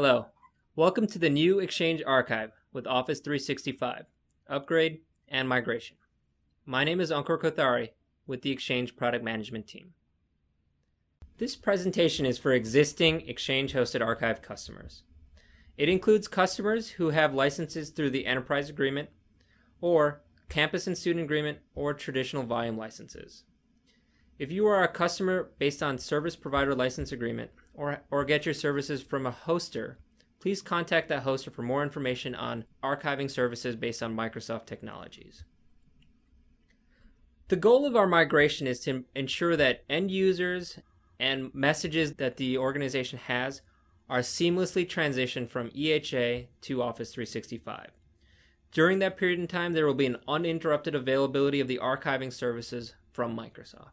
Hello. Welcome to the new Exchange Archive with Office 365, upgrade and migration. My name is Ankur Kothari with the Exchange Product Management Team. This presentation is for existing Exchange hosted archive customers. It includes customers who have licenses through the Enterprise Agreement or Campus and Student Agreement or traditional volume licenses. If you are a customer based on Service Provider License Agreement or, or get your services from a hoster, please contact that hoster for more information on archiving services based on Microsoft technologies. The goal of our migration is to ensure that end users and messages that the organization has are seamlessly transitioned from EHA to Office 365. During that period in time, there will be an uninterrupted availability of the archiving services from Microsoft.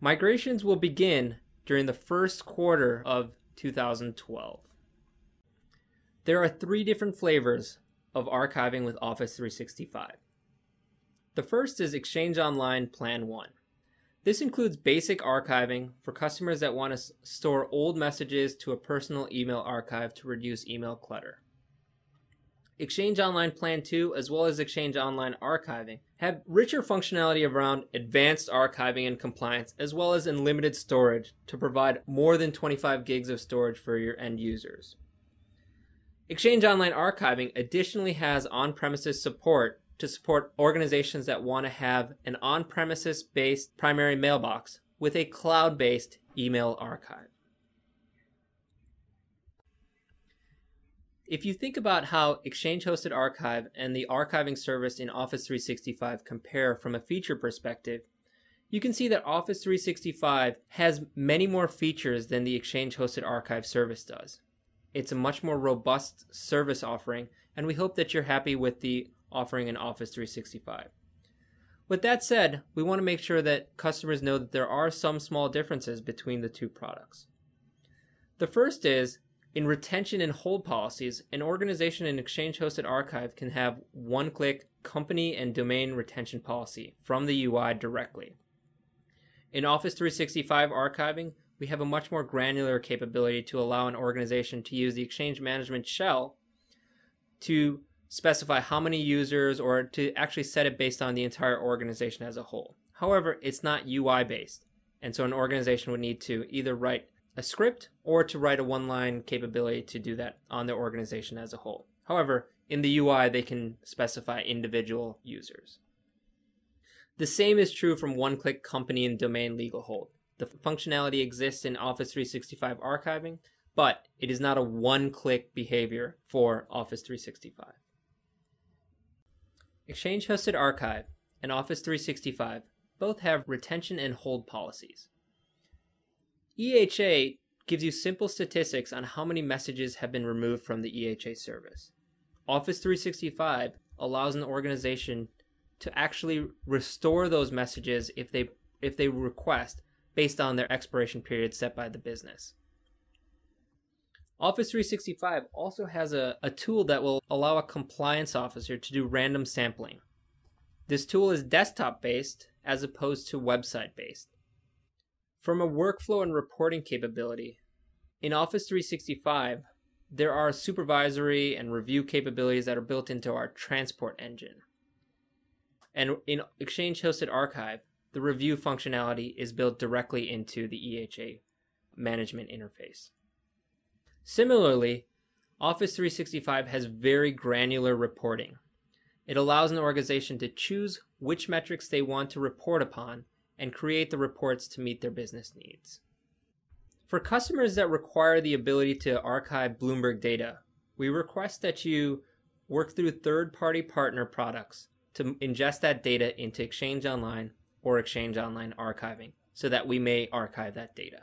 Migrations will begin during the first quarter of 2012. There are three different flavors of archiving with Office 365. The first is Exchange Online Plan 1. This includes basic archiving for customers that want to store old messages to a personal email archive to reduce email clutter. Exchange Online Plan 2, as well as Exchange Online Archiving, have richer functionality around advanced archiving and compliance, as well as unlimited storage to provide more than 25 gigs of storage for your end users. Exchange Online Archiving additionally has on premises support to support organizations that want to have an on premises based primary mailbox with a cloud based email archive. If you think about how Exchange Hosted Archive and the archiving service in Office 365 compare from a feature perspective, you can see that Office 365 has many more features than the Exchange Hosted Archive service does. It's a much more robust service offering, and we hope that you're happy with the offering in Office 365. With that said, we want to make sure that customers know that there are some small differences between the two products. The first is in retention and hold policies, an organization in Exchange Hosted Archive can have one click company and domain retention policy from the UI directly. In Office 365 archiving, we have a much more granular capability to allow an organization to use the Exchange Management Shell to specify how many users or to actually set it based on the entire organization as a whole. However, it's not UI based. And so an organization would need to either write a script or to write a one line capability to do that on their organization as a whole. However, in the UI, they can specify individual users. The same is true from one click company and domain legal hold. The functionality exists in Office 365 archiving, but it is not a one click behavior for Office 365. Exchange Hosted Archive and Office 365 both have retention and hold policies. EHA gives you simple statistics on how many messages have been removed from the EHA service. Office 365 allows an organization to actually restore those messages if they if they request based on their expiration period set by the business. Office 365 also has a, a tool that will allow a compliance officer to do random sampling. This tool is desktop based as opposed to website based. From a workflow and reporting capability, in Office 365, there are supervisory and review capabilities that are built into our transport engine. And in Exchange Hosted Archive, the review functionality is built directly into the EHA management interface. Similarly, Office 365 has very granular reporting. It allows an organization to choose which metrics they want to report upon and create the reports to meet their business needs. For customers that require the ability to archive Bloomberg data, we request that you work through third party partner products to ingest that data into Exchange Online or Exchange Online archiving so that we may archive that data.